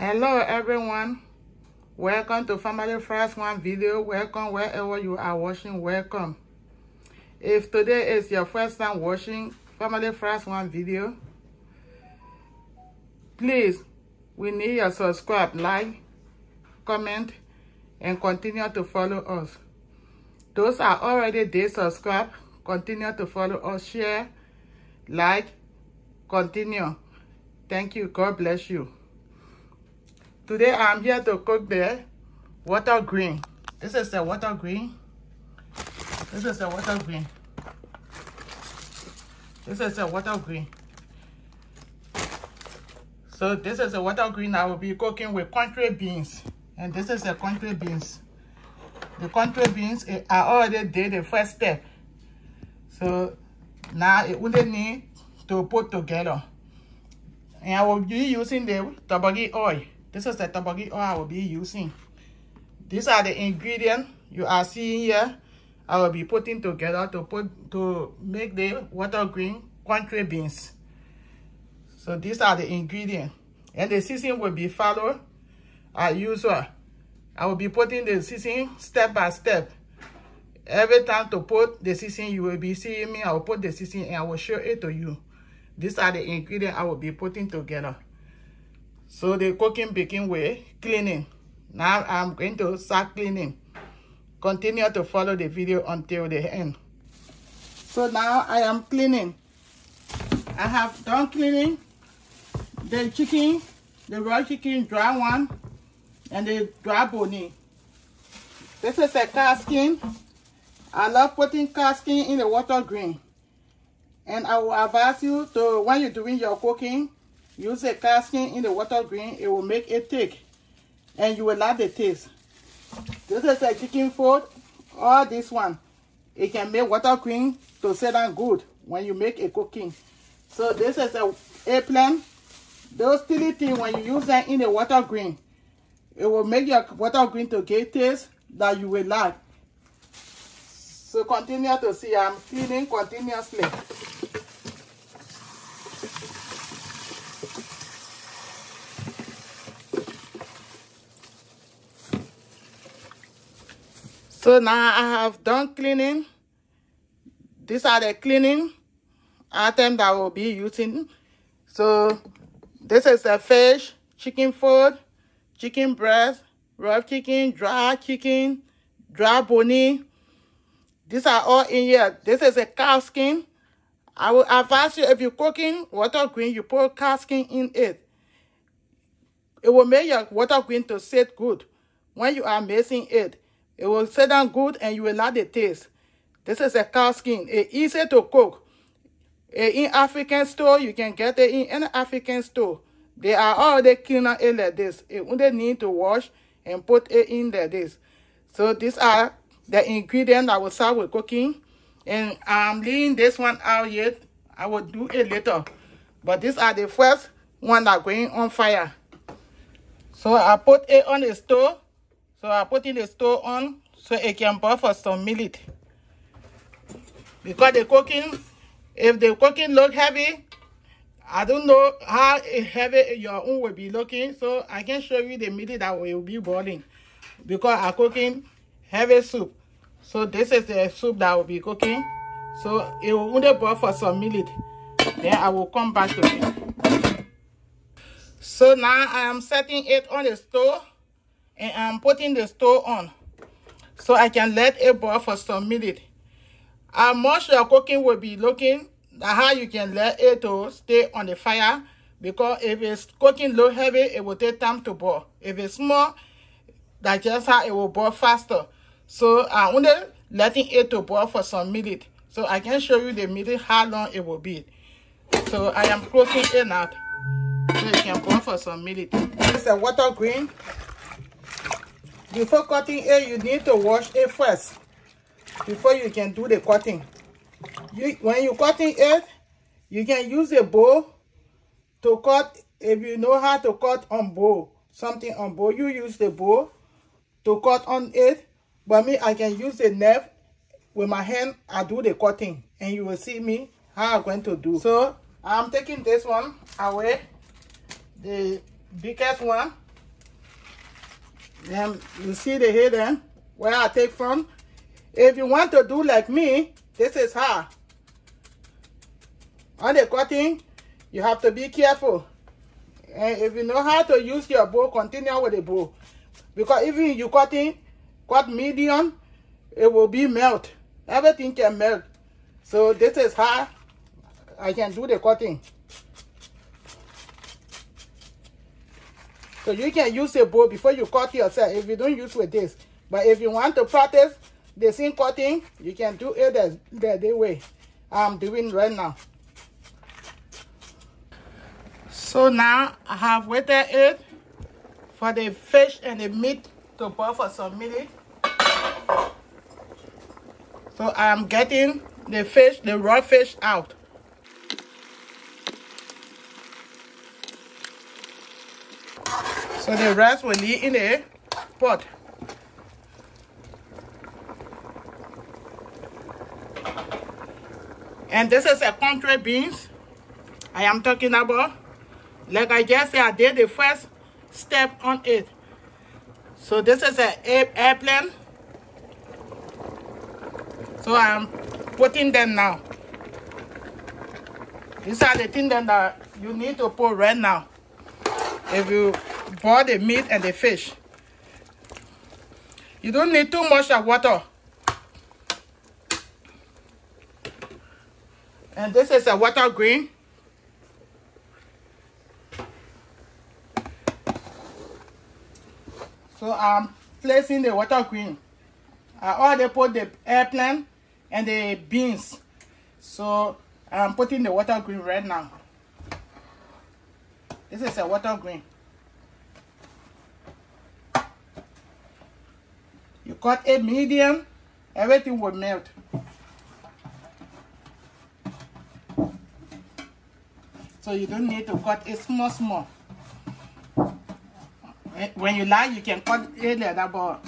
hello everyone. Welcome to family first one video. Welcome wherever you are watching. Welcome. If today is your first time watching family first one video please we need your subscribe like comment and continue to follow us. Those are already there subscribe continue to follow us share like continue. Thank you. God bless you Today I'm here to cook the water green. This is the water green. This is the water green. This is the water green. So this is the water green I will be cooking with country beans. And this is the country beans. The country beans eh, I already did the first step. So now it only need to put together. And I will be using the toboggi oil. This is the toboggi oil I will be using. These are the ingredients you are seeing here. I will be putting together to put to make the water green country beans. So these are the ingredients. And the seasoning will be followed as usual. I will be putting the seasoning step by step. Every time to put the seasoning, you will be seeing me. I will put the seasoning and I will show it to you. These are the ingredients I will be putting together. So the cooking begin with cleaning. Now I'm going to start cleaning. Continue to follow the video until the end. So now I am cleaning. I have done cleaning the chicken, the raw chicken, dry one, and the dry bone. This is a cow skin. I love putting cow skin in the water green. And I will advise you to, when you're doing your cooking, Use a casting in the water green. It will make it thick. And you will like the taste. This is a chicken food. Or this one. It can make water green to sit down good when you make a cooking. So this is a eggplant. Those chili things, when you use them in the water green, it will make your water green to get taste that you will like. So continue to see. I'm cleaning continuously. So now I have done cleaning. These are the cleaning items that I will be using. So this is a fish, chicken food, chicken breast, raw chicken, dry chicken, dry bone. These are all in here. This is a cow skin. I will advise you if you're cooking water green, you put cow skin in it. It will make your water green to sit good when you are mixing it. It will sit down good and you will like the taste. This is a cow skin. It's easy to cook. In African store, you can get it in any African store. They are already cleaning it like this. It only need to wash and put it in like this. So these are the ingredients I will start with cooking. And I'm leaving this one out yet. I will do it later. But these are the first one that going on fire. So I put it on the stove so I'm putting the stove on so it can for some minutes. Because the cooking, if the cooking look heavy, I don't know how heavy your own will be looking. So I can show you the minute that will be boiling. Because I'm cooking heavy soup. So this is the soup that will be cooking. So it will only boil for some minutes. Then I will come back to it. So now I am setting it on the stove and I'm putting the stove on so I can let it boil for some minutes. How much your cooking will be looking how you can let it to stay on the fire because if it's cooking low heavy, it will take time to boil. If it's small, that's just how it will boil faster. So I'm only letting it to boil for some minutes. So I can show you the minute how long it will be. So I am closing it out so it can boil for some minutes. This is a water green. Before cutting it, you need to wash it first before you can do the cutting. You, when you're cutting it, you can use a bowl to cut. If you know how to cut on bowl, something on bowl, you use the bowl to cut on it. But me, I can use the knife with my hand. I do the cutting, and you will see me how I'm going to do. So I'm taking this one away, the biggest one. And you see the head then, where I take from. If you want to do like me, this is how. On the cutting, you have to be careful. And if you know how to use your bow, continue with the bow. Because even you cutting, cut medium, it will be melt. Everything can melt. So this is how I can do the cutting. So you can use a bowl before you cut yourself if you don't use with this. But if you want to practice the same cutting, you can do it the, the, the way I'm doing right now. So now I have waited it for the fish and the meat to boil for some minutes. So I'm getting the fish, the raw fish out. So the rice will be in the pot. And this is a country beans I am talking about. Like I just said, I did the first step on it. So this is an airplane. So I'm putting them now. These are the things that you need to put right now. If you boil the meat and the fish. You don't need too much of water. And this is a water green. So I'm placing the water green. I already put the airplane and the beans. So I'm putting the water green right now. This is a water green. Cut it medium, everything will melt. So you don't need to cut it small, small. Eh, when you like, you can cut it like that, but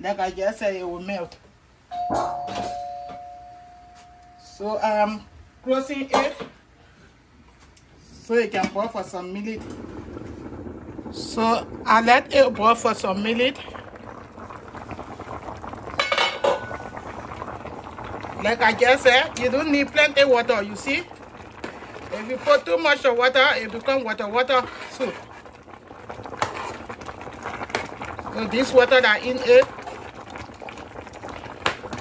like I just said, it will melt. So I'm closing it so it can boil for some minutes. So I let it boil for some minutes. Like I just said, eh, you don't need plenty water, you see? If you put too much of water, it becomes water, water soup. So this water that in it,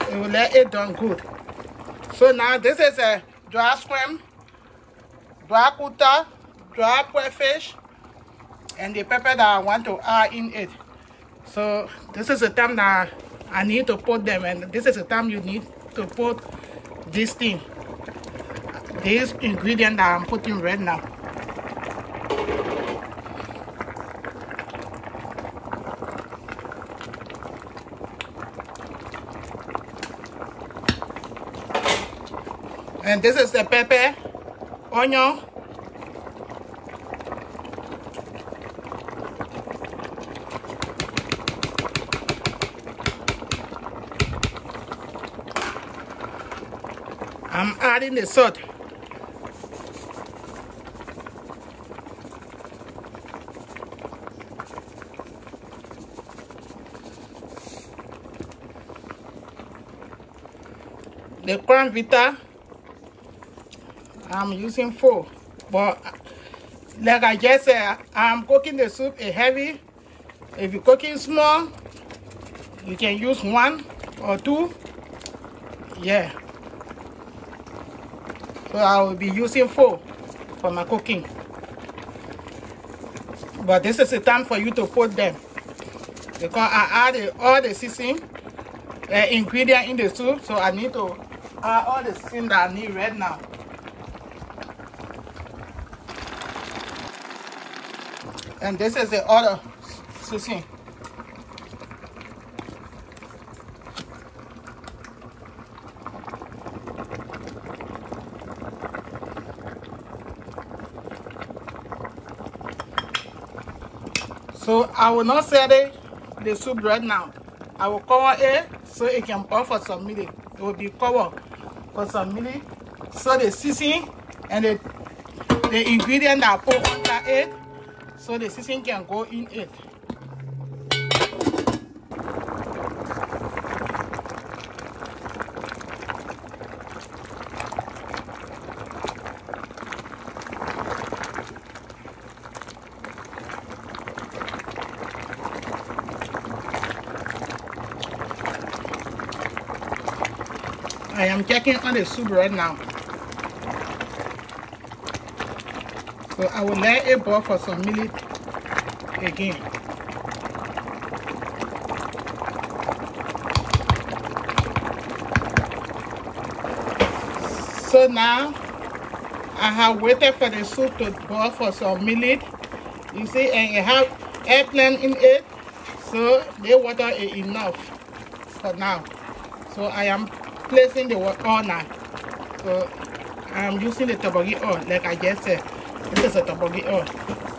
it will let it done good. So now this is a dry scrim, dry kuta, dry fish, and the pepper that I want to add in it. So this is the time that I need to put them and this is the time you need to put this thing. This ingredient that I'm putting right now. And this is the pepper, onion. I'm adding the salt. The Crown Vita I'm using four. But like I just said, I'm cooking the soup a heavy. If you're cooking small, you can use one or two. Yeah. I will be using four for my cooking. But this is the time for you to put them. Because I added all the seasoning uh, ingredient in the soup, so I need to add all the seasoning that I need right now. And this is the other seasoning. I will not set it, the soup right now. I will cover it so it can boil for some minutes. It will be covered for some minutes. So the seasoning and the, the ingredient that I put under it so the seasoning can go in it. I am checking on the soup right now. So I will let it boil for some minutes again. So now I have waited for the soup to boil for some minutes. You see, and it have eggplant in it. So the water is enough for now. So I am placing the now. So I'm using the toboggi oil, like I just said. This is a toboggi oil.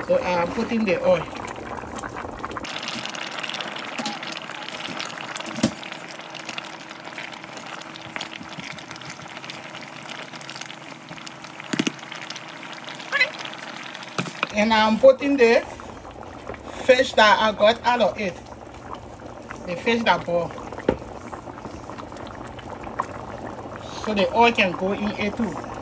So I'm putting the oil. and I'm putting the fish that I got out of it. The fish that boiled. So they all can go in A2.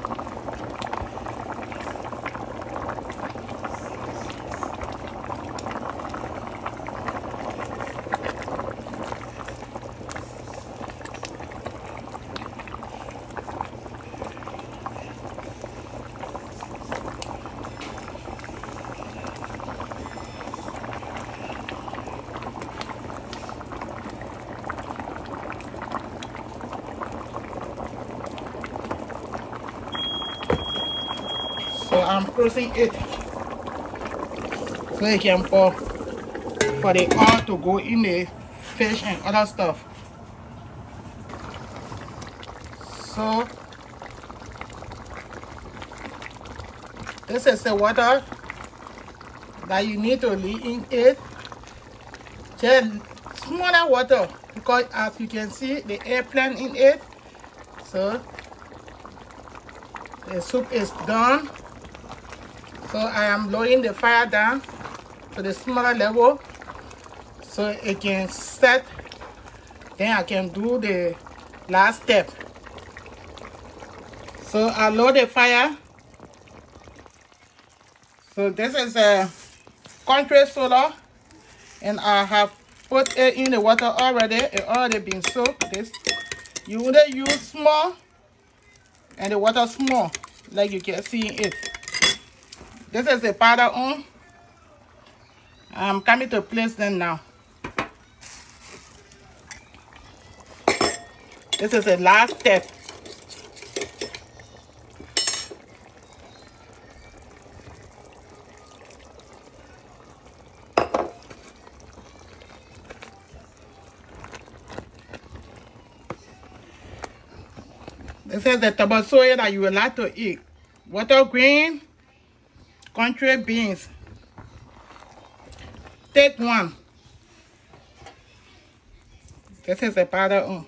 Um, I'm closing it so it can pour for the oil to go in the fish and other stuff. So this is the water that you need to leave in it. Just smaller water because as you can see the airplane in it. So the soup is done. So I am lowering the fire down to the smaller level so it can set. Then I can do the last step. So I lower the fire. So this is a country soda and I have put it in the water already. It already been soaked. This you would use small and the water small like you can see it. This is the powder on. I'm coming to place them now. This is the last step. This is the Torgbosoa that you would like to eat. Water green, country beans. Take one. This is the powder on.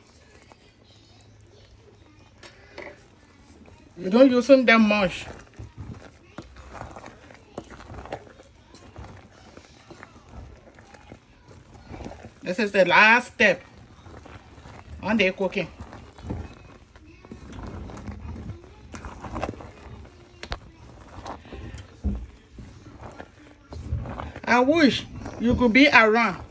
You don't use them much. This is the last step on the cooking. I wish you could be around.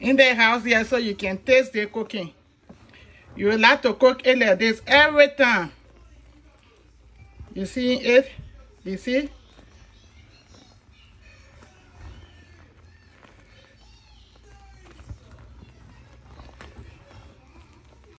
In the house here so you can taste the cooking. You will like to cook it like this every time. You see it? You see?